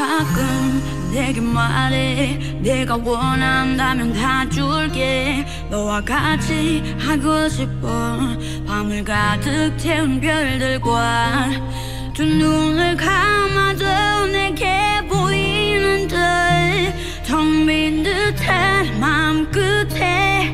가끔 내게 말해. 내가 원한다면 다 줄게. 너와 같이 하고 싶어. 밤을 가득 태운 별들과 두 눈을 감아도 내게 보이는 듯텅빈 듯한 마음 끝에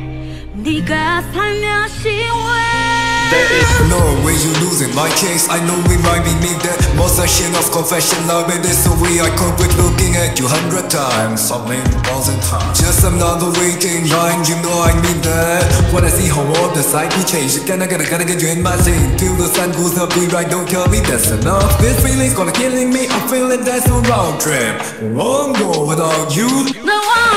네가 살며시 왜 No way you losing my case. I know we might be need that More session of confession Love it is the way I cope with looking at you hundred times. I mean thousand times Just another waiting line You know I mean that. When I see how all the side we change Again I gotta gotta get you in my zone Till the sun goes up we right don't tell me that's enough. This feeling's gonna killing me. I'm feeling that's a round trip. Won't go without you. 너원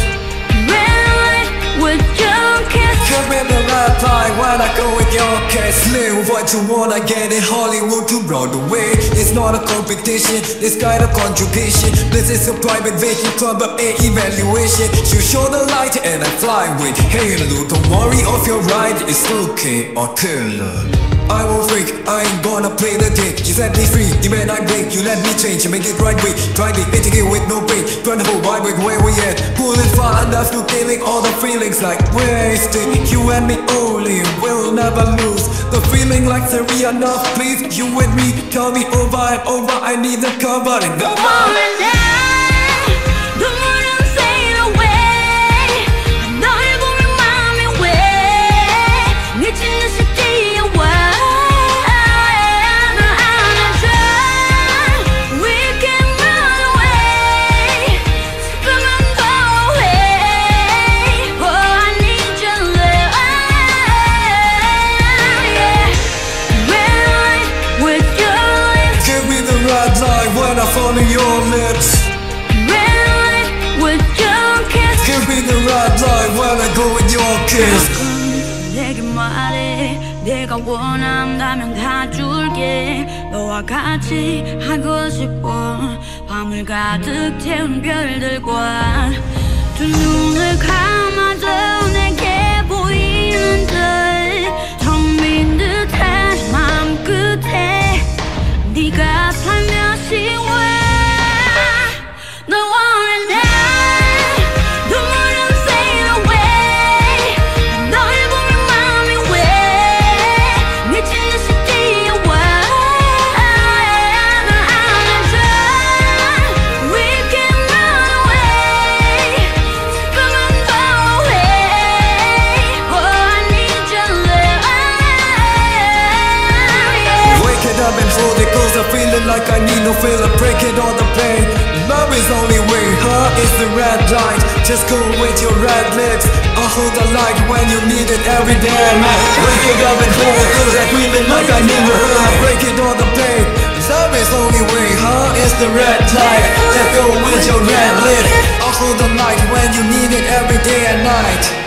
I go with your kiss Live what you wanna get in Hollywood to Broadway? It's not a competition, it's kind of contribution. This is a private vision from a evaluation. You show the light and I fly with halo. Don't worry of your ride, it's okay or killer I won't freak, I ain't gonna play the game. You set me free, you man I break. You let me change, you make it right way. Try me, hitting it with no pain Run the whole wide with where we at? Pull it far enough to killing all the feelings like wasted. You and me only, we'll never lose. The feeling like Seria enough. Please, you and me, tell me over and over I need the cover and the Falling down light when I go with your kiss 내게 말해 내가 원한다면 다 줄게 너와 같이 하고 싶어 밤을 가득 태운 별들과 love Wake it up and hold it cause. I'm feeling like I need no filler. Break it all the pain. Love is only way, huh? It's the red light. Just go with your red lips. I'll hold the light when you need it every day. Wake it up and hold it cause I'm feeling like I never heard Break it all the pain. Love is only way, huh? It's the red light. Just go with your red lips. I'll hold the light when you need it every day and night